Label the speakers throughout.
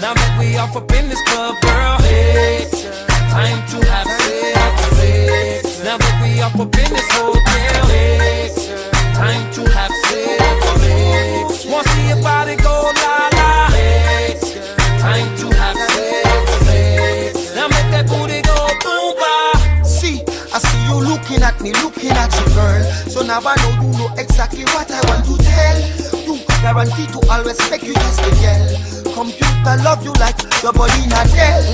Speaker 1: Now that we off up in this club, girl. Time to have sex.
Speaker 2: Me, looking at you, girl. So now I know you know exactly what I want to tell. You guarantee to always make you just a girl. Computer love you like your body in a Dell.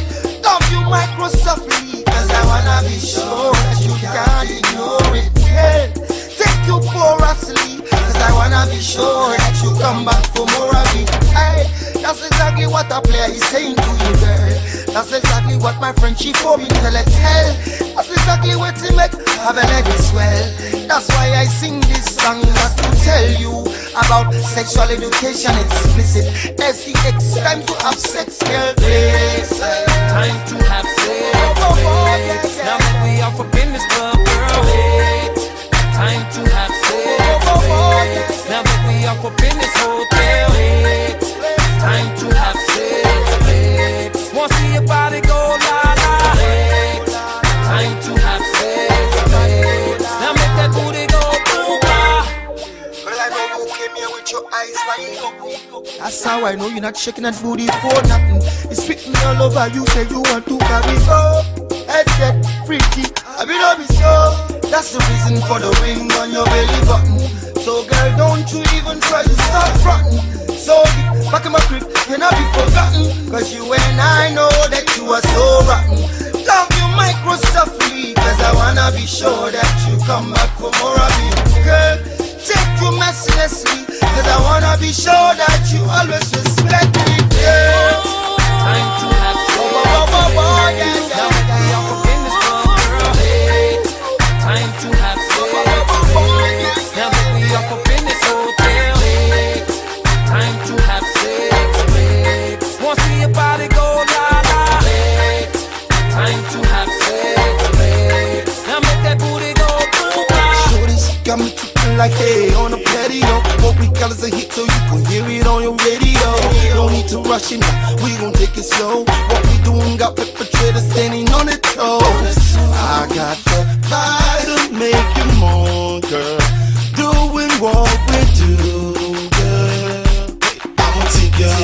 Speaker 2: Love you Microsoftly, cause I wanna be sure that you can't ignore it. Yeah. Take you porously, cause I wanna be sure that you come back for more of it. Hey, that's exactly what a player is saying to you, girl. That's exactly what my friend she for me tell her tell. That's exactly what to make have a leg swell. That's why I sing this song just to tell you about sexual education explicit. SEX time to have sex, girl.
Speaker 1: Time to have sex. Now that we off up in
Speaker 2: That's how I know you're not shaking that booty for nothing. It's written all over you, say you want to carry go. Head get freaky, I be love me so. That's the reason for the ring on your belly button. So girl, don't you even try to start fronting. So back in my crib, you not be forgotten. Cause you and I know that you are so rotten. Love you Microsoftly, cause I wanna be sure that you come back for more of me. Girl, take you mercilessly, cause I wanna be sure that you always respect me. Girl.
Speaker 1: Time to have sex.
Speaker 2: Whoa, whoa, whoa, whoa, yeah, yeah,
Speaker 1: Now that we off up in this club, girl. Time to have sex. Now that we off up in this hotel. Time to have sex. Want to see your body go la la. Time to have sex. Now make that booty go boom ba.
Speaker 3: Shorties got me like they on a patio. What we got is a hit, so you can hear it on your radio. No need to rush it now, we gon' take it slow. What we doing got perpetrators standing on their toes. I got the vibe to make you moan, girl. Doing what we do, girl. I'ma tip ya,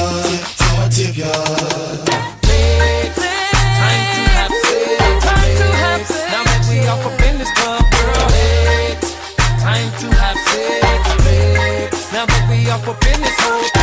Speaker 1: Time